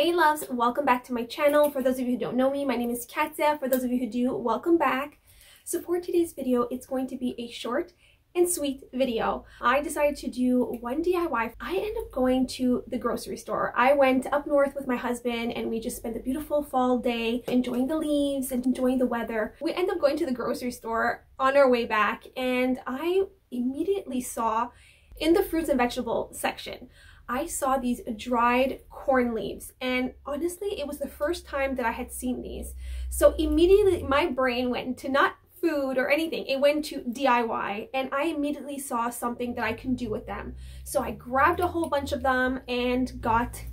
Hey loves, welcome back to my channel. For those of you who don't know me, my name is Katia. For those of you who do, welcome back. So for today's video, it's going to be a short and sweet video. I decided to do one DIY. I ended up going to the grocery store. I went up north with my husband and we just spent a beautiful fall day enjoying the leaves and enjoying the weather. We ended up going to the grocery store on our way back and I immediately saw in the fruits and vegetable section, I saw these dried corn leaves and honestly it was the first time that I had seen these. So immediately my brain went to not food or anything. It went to DIY and I immediately saw something that I can do with them. So I grabbed a whole bunch of them and got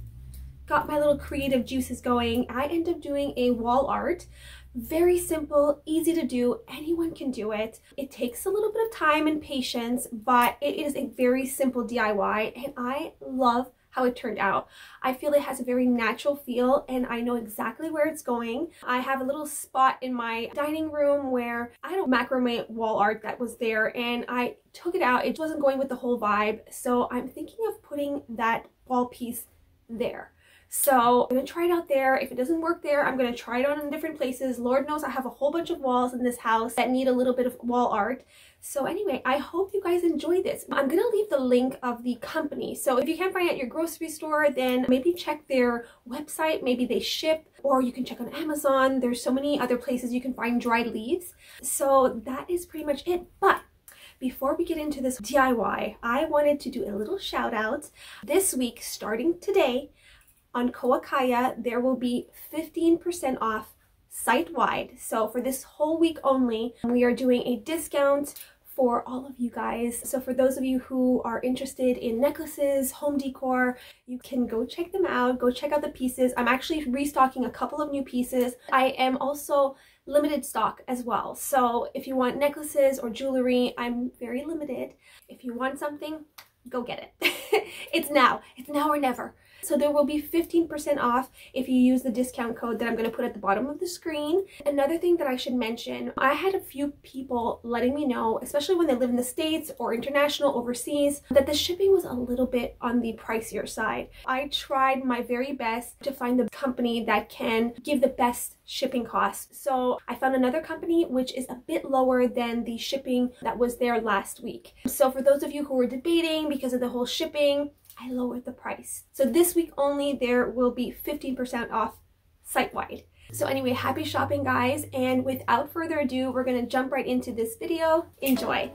got my little creative juices going. I ended up doing a wall art very simple, easy to do. Anyone can do it. It takes a little bit of time and patience, but it is a very simple DIY and I love how it turned out. I feel it has a very natural feel and I know exactly where it's going. I have a little spot in my dining room where I had a macrame wall art that was there and I took it out. It wasn't going with the whole vibe. So I'm thinking of putting that wall piece there. So I'm gonna try it out there. If it doesn't work there, I'm gonna try it on in different places. Lord knows I have a whole bunch of walls in this house that need a little bit of wall art. So anyway, I hope you guys enjoy this. I'm gonna leave the link of the company. So if you can't find it at your grocery store, then maybe check their website. Maybe they ship or you can check on Amazon. There's so many other places you can find dried leaves. So that is pretty much it. But before we get into this DIY, I wanted to do a little shout out. This week, starting today, on Koakaya, there will be 15% off site-wide. So for this whole week only, we are doing a discount for all of you guys. So for those of you who are interested in necklaces, home decor, you can go check them out. Go check out the pieces. I'm actually restocking a couple of new pieces. I am also limited stock as well. So if you want necklaces or jewelry, I'm very limited. If you want something, go get it. it's now. It's now or never. So there will be 15% off if you use the discount code that I'm going to put at the bottom of the screen. Another thing that I should mention, I had a few people letting me know, especially when they live in the States or international overseas, that the shipping was a little bit on the pricier side. I tried my very best to find the company that can give the best shipping costs. So I found another company which is a bit lower than the shipping that was there last week. So for those of you who were debating because of the whole shipping, I lowered the price. So this week only there will be 15% off site-wide. So anyway, happy shopping guys, and without further ado, we're gonna jump right into this video. Enjoy!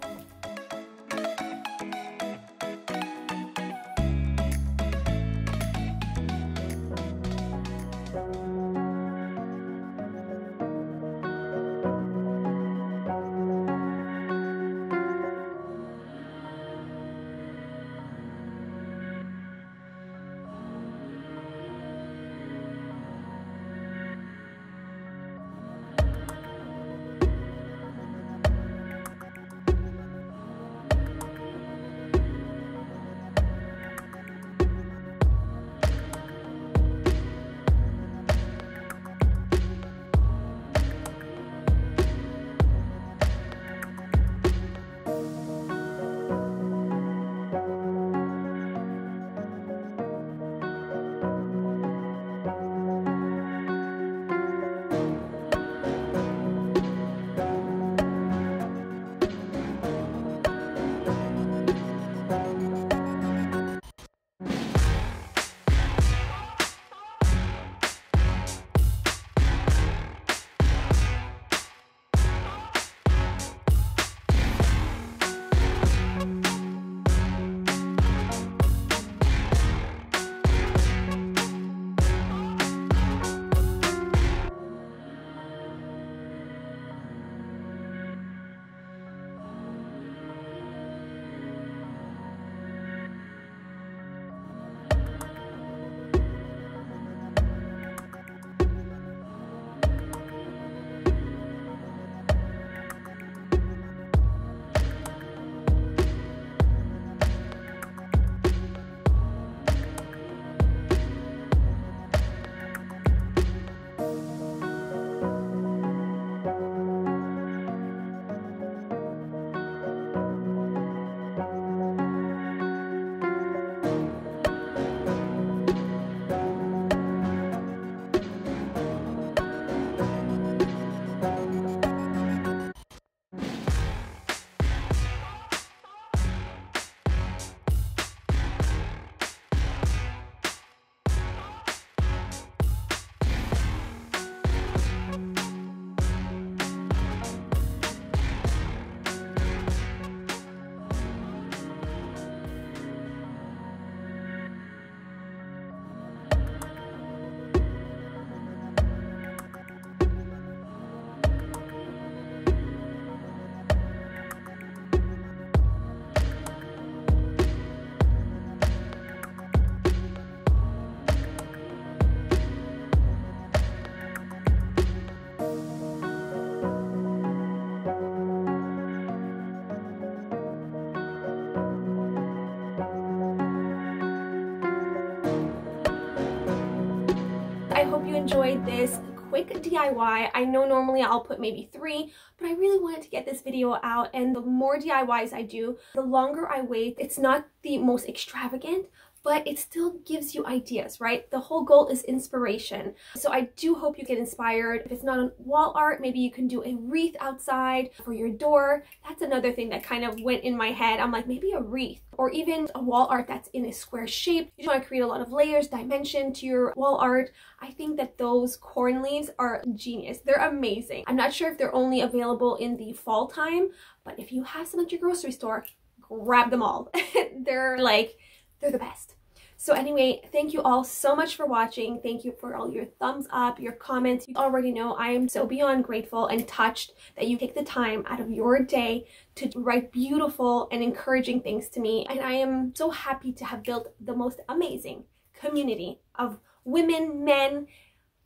Enjoyed this quick DIY. I know normally I'll put maybe three, but I really wanted to get this video out and the more DIYs I do, the longer I wait. It's not the most extravagant, but it still gives you ideas, right? The whole goal is inspiration. So I do hope you get inspired. If it's not on wall art, maybe you can do a wreath outside for your door. That's another thing that kind of went in my head. I'm like, maybe a wreath or even a wall art that's in a square shape. You want to create a lot of layers, dimension to your wall art. I think that those corn leaves are genius. They're amazing. I'm not sure if they're only available in the fall time, but if you have some at your grocery store, grab them all. they're like, they're the best. So anyway, thank you all so much for watching. Thank you for all your thumbs up, your comments. You already know I am so beyond grateful and touched that you take the time out of your day to write beautiful and encouraging things to me. And I am so happy to have built the most amazing community of women, men,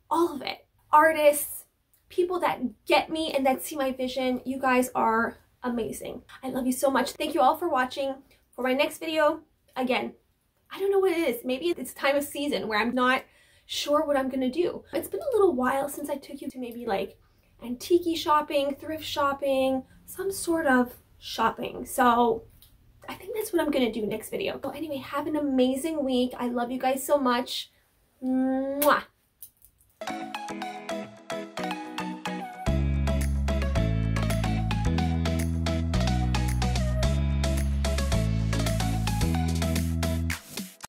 all of it. Artists, people that get me and that see my vision. You guys are amazing. I love you so much. Thank you all for watching. For my next video, again, I don't know what it is. Maybe it's time of season where I'm not sure what I'm gonna do. It's been a little while since I took you to maybe like antique shopping, thrift shopping, some sort of shopping. So I think that's what I'm gonna do next video. But anyway, have an amazing week. I love you guys so much. Mwah.